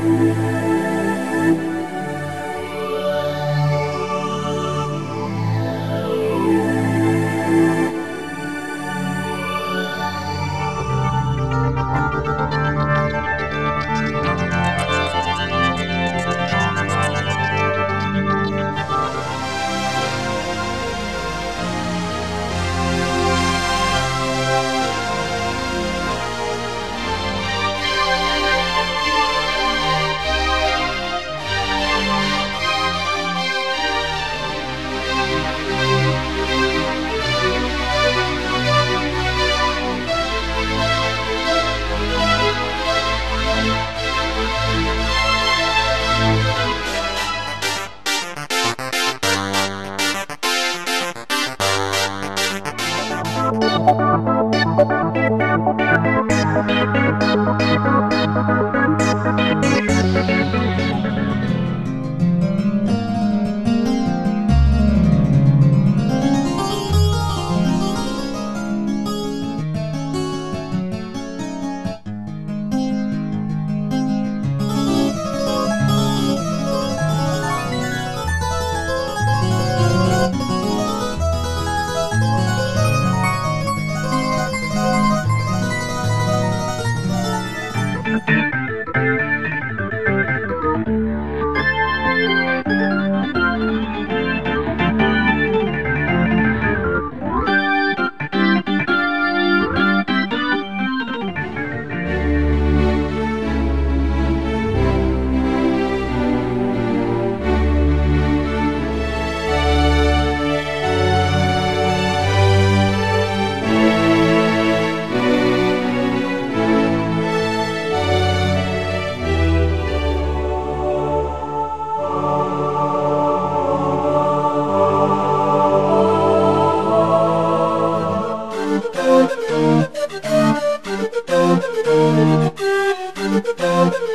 Música Thank you. Thank.